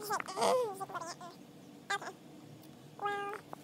okay. Well.